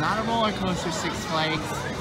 Not a roller coaster, Six Flags.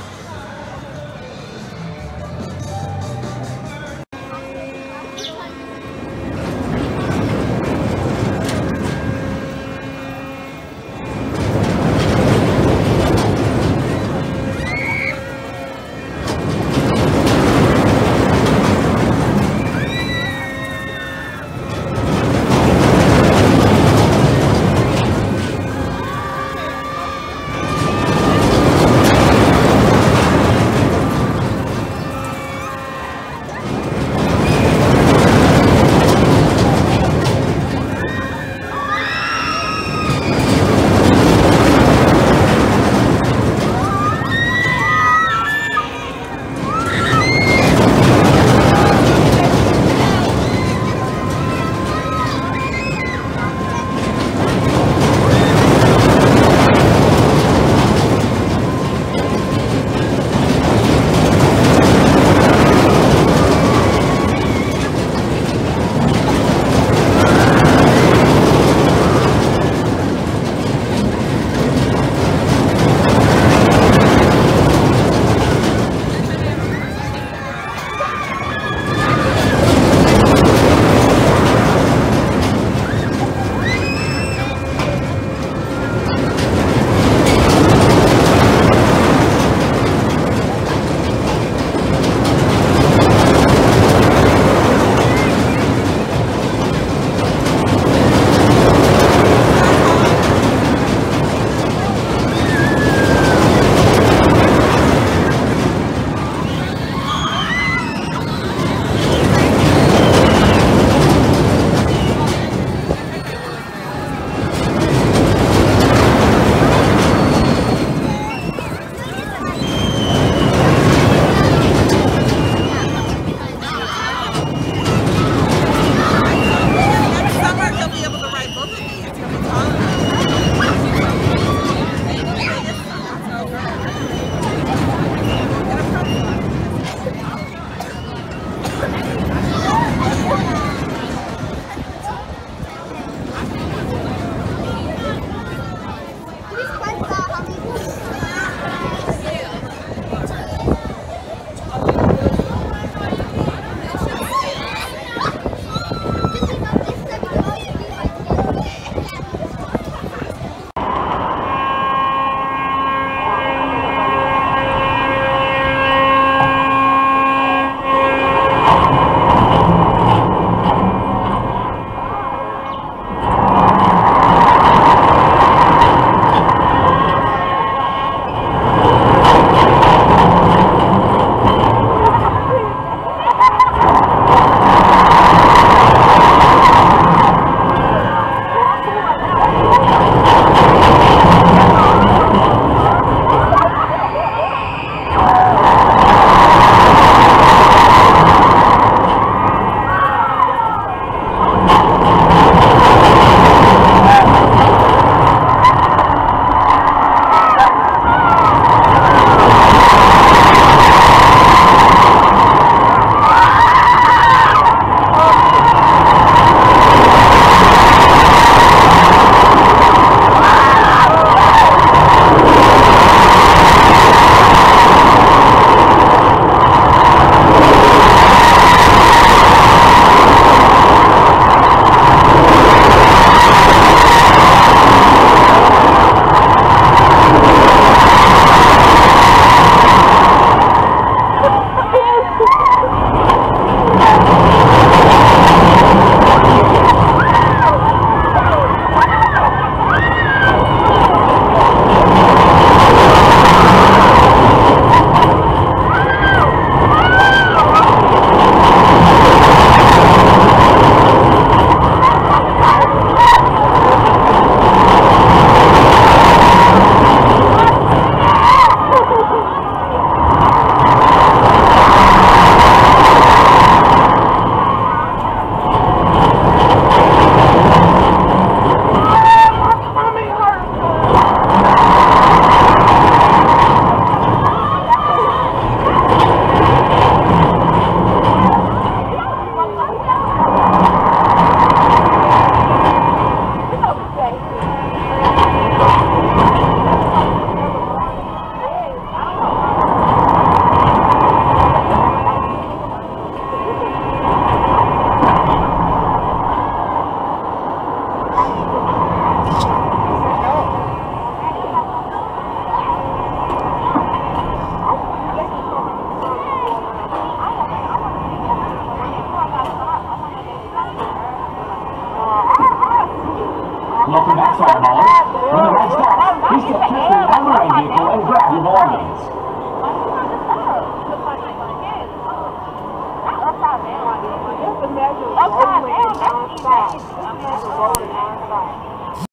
by Mullins. When the right stop, he's to kick the one-way vehicle and grab